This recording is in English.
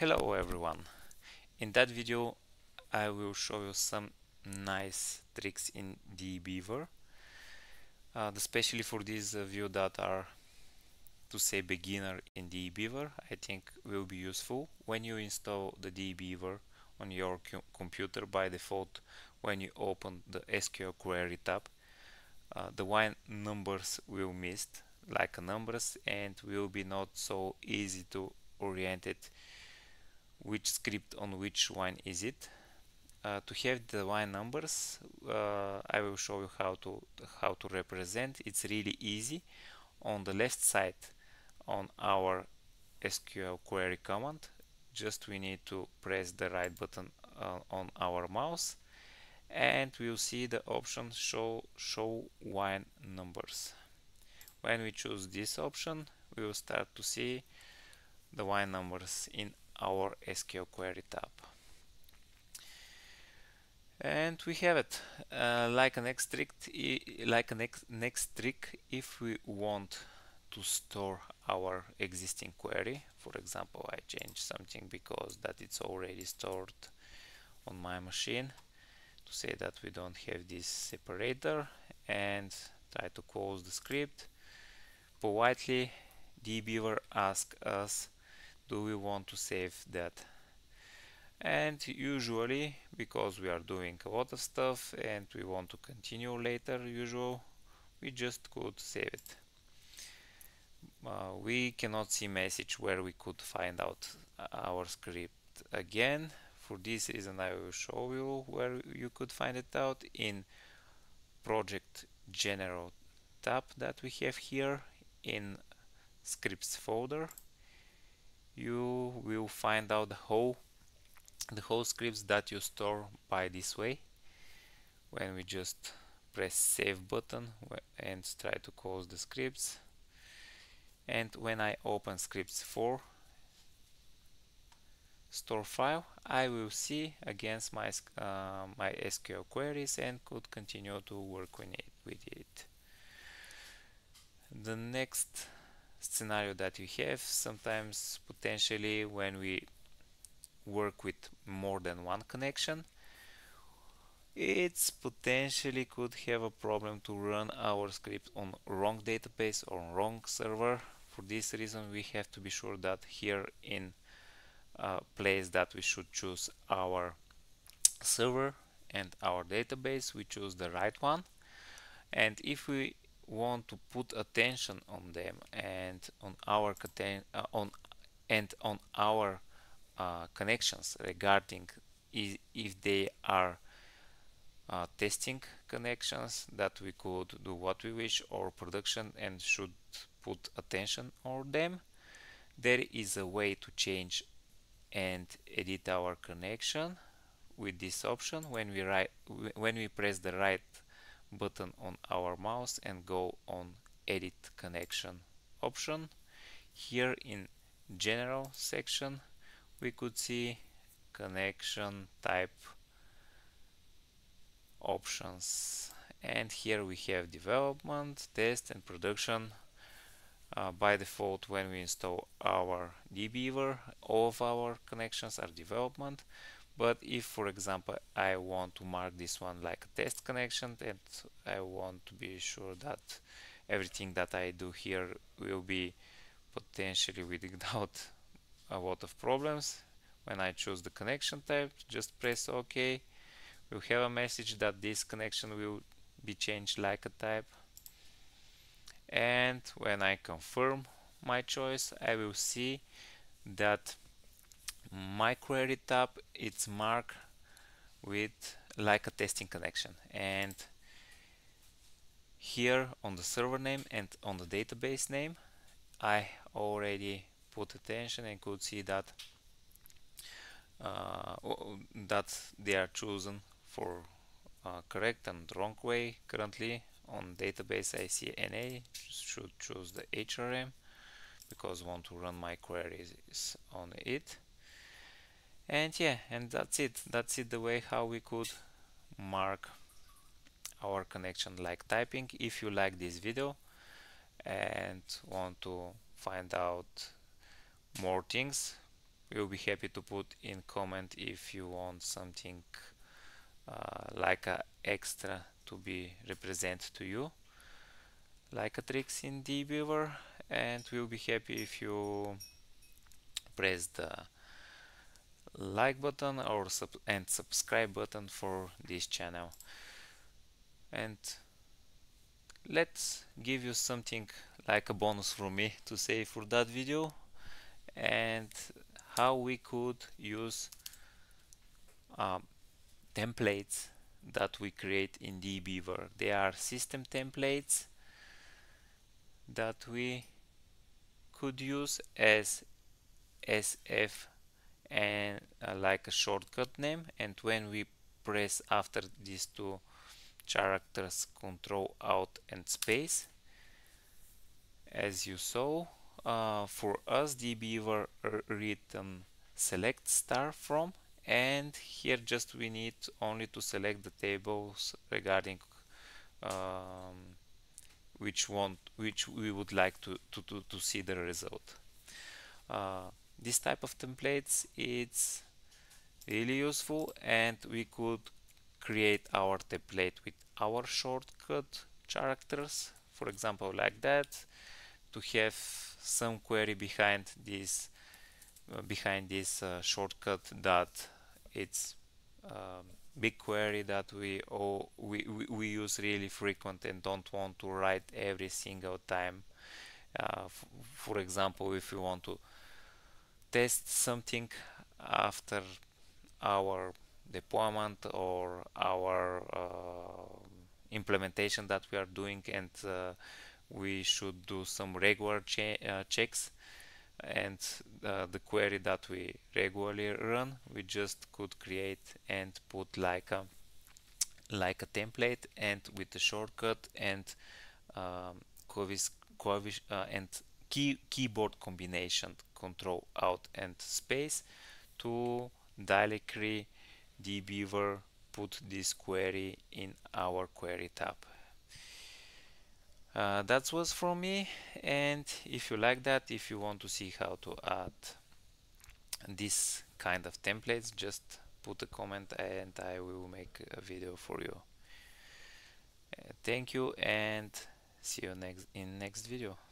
Hello everyone. In that video I will show you some nice tricks in DBeaver, uh, especially for these of you that are to say beginner in DBeaver I think will be useful when you install the DBeaver on your computer by default when you open the SQL query tab uh, the line numbers will missed like numbers and will be not so easy to orient it which script on which one is it. Uh, to have the line numbers, uh, I will show you how to how to represent. It's really easy. On the left side, on our SQL query command, just we need to press the right button uh, on our mouse, and we'll see the option show show line numbers. When we choose this option, we will start to see the line numbers in our SQL query tab. And we have it. Uh, like a next trick, like a next next trick, if we want to store our existing query, for example, I change something because that it's already stored on my machine to say that we don't have this separator and try to close the script. Politely, DBeaver asks us do we want to save that? And usually because we are doing a lot of stuff and we want to continue later usual we just could save it. Uh, we cannot see message where we could find out our script again. For this reason I will show you where you could find it out in project general tab that we have here in scripts folder you will find out the whole the whole scripts that you store by this way when we just press save button and try to close the scripts and when I open scripts for store file I will see against my uh, my SQL queries and could continue to work with it, with it. The next scenario that you have sometimes potentially when we work with more than one connection it's potentially could have a problem to run our script on wrong database or wrong server. For this reason we have to be sure that here in place that we should choose our server and our database we choose the right one. And if we want to put attention on them and on our uh, on and on our uh, connections regarding if they are uh, testing connections that we could do what we wish or production and should put attention on them. There is a way to change and edit our connection with this option when we write when we press the right button on our mouse and go on edit connection option. Here in general section we could see connection type options. And here we have development test and production. Uh, by default when we install our DBeaver all of our connections are development but if for example I want to mark this one like a test connection and I want to be sure that everything that I do here will be potentially without a lot of problems. When I choose the connection type just press OK. We'll have a message that this connection will be changed like a type. And when I confirm my choice I will see that my query tab it's marked with like a testing connection. And here on the server name and on the database name I already put attention and could see that uh, that they are chosen for uh, correct and wrong way. Currently on database I see NA should choose the HRM because I want to run my queries on it and yeah and that's it. That's it the way how we could mark our connection like typing if you like this video and want to find out more things we'll be happy to put in comment if you want something uh, like a extra to be represented to you. Like a tricks in DBeaver and we'll be happy if you press the like button or sub and subscribe button for this channel. And let's give you something like a bonus from me to say for that video. And how we could use um, templates that we create in DBeaver. They are system templates that we could use as sf and uh, like a shortcut name and when we press after these two characters control alt and space as you saw uh, for us DBeaver written select star from and here just we need only to select the tables regarding um, which want which we would like to, to, to, to see the result. Uh, this type of templates it's really useful and we could create our template with our shortcut characters for example like that to have some query behind this uh, behind this uh, shortcut that it's um, big query that we, all, we, we, we use really frequent and don't want to write every single time. Uh, for example if we want to test something after our deployment or our uh, implementation that we are doing and uh, we should do some regular che uh, checks. And uh, the query that we regularly run we just could create and put like a like a template and with the shortcut and um, uh, and key keyboard combination control alt and space to directly DBeaver put this query in our query tab. Uh, that was from me and if you like that if you want to see how to add this kind of templates just put a comment and I will make a video for you. Uh, thank you and see you next in next video